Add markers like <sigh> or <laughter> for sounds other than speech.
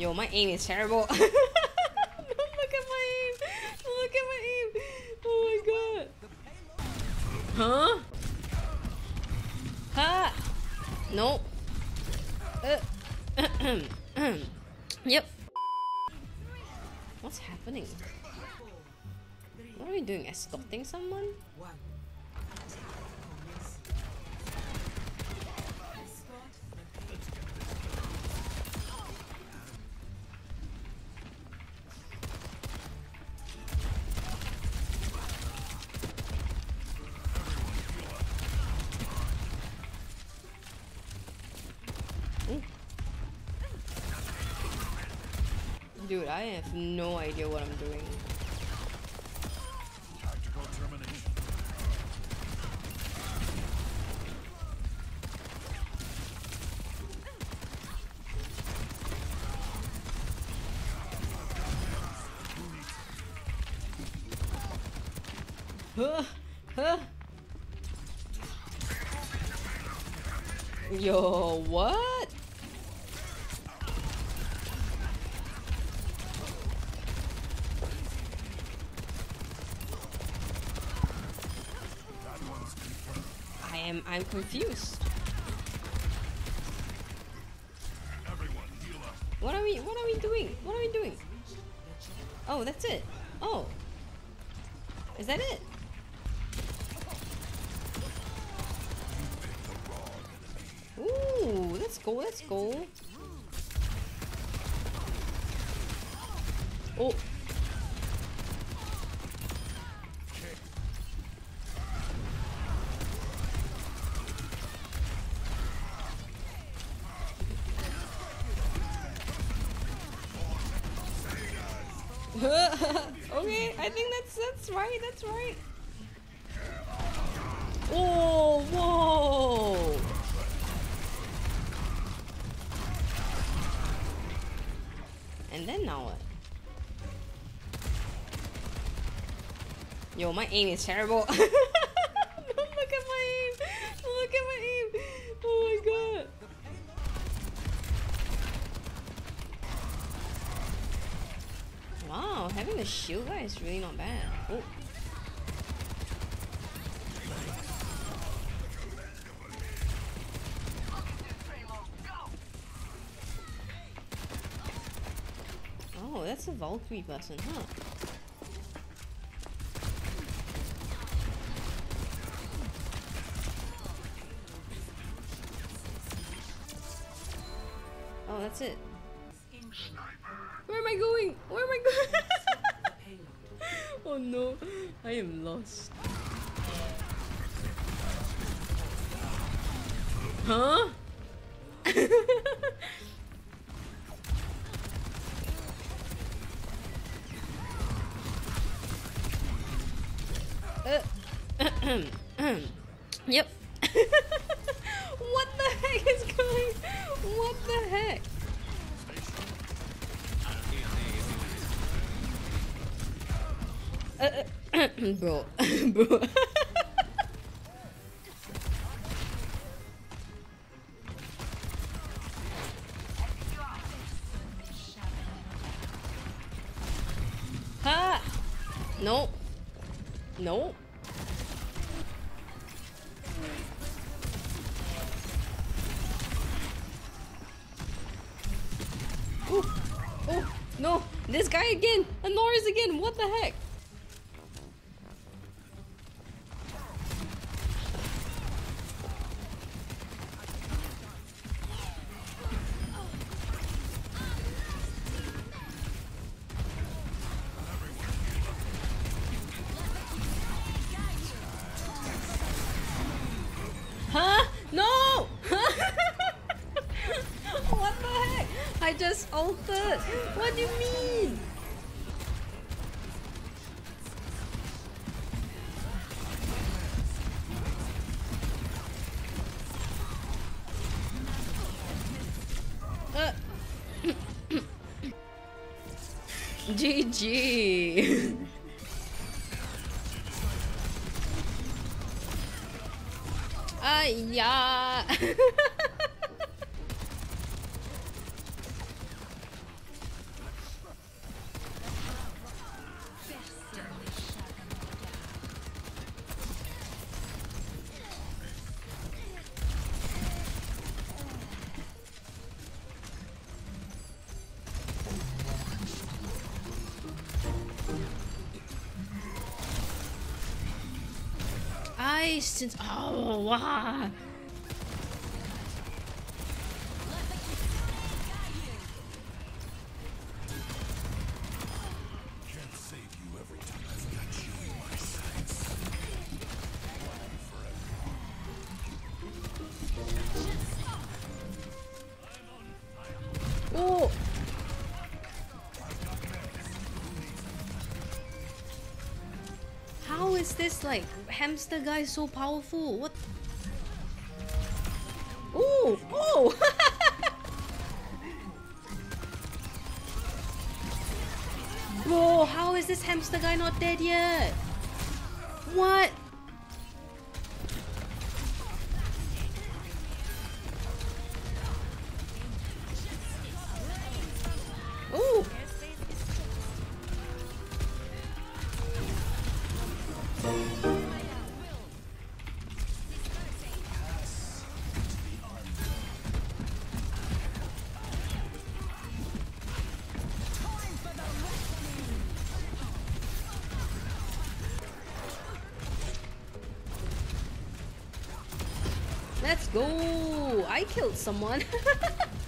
Yo, my aim is terrible. <laughs> Look at my aim. Look at my aim. Oh my god. Huh? Ha! Nope. Uh, <clears throat> yep. What's happening? What are we doing? Escorting someone? Dude, I have no idea what I'm doing. Huh? Huh? Yo, what? I am I'm confused. Everyone. What are we what are we doing? What are we doing? Oh, that's it. Oh. Is that it? Ooh, let's go, let's go. Oh. <laughs> okay, I think that's that's right, that's right. Oh, whoa! And then now what? Yo, my aim is terrible. <laughs> Having a shield guy is really not bad. Oh. Oh, that's a Valkyrie person, huh? Oh, that's it. Where am I going? Where am I going? <laughs> oh no, I am lost. Huh? Uh, <laughs> yep. <laughs> what the heck is going? What the heck? Bro, <coughs> bro. ha! No. No. Ooh. Oh, no. This guy again. Anoris again. What the heck? Just altered. What do you mean? Uh. <coughs> GG. Ah, <laughs> yeah. <laughs> twice since. Oh, wow. Can't like hamster guy is so powerful? What? Oh! Oh! <laughs> Bro, how is this hamster guy not dead yet? What? Let's go! I killed someone. <laughs>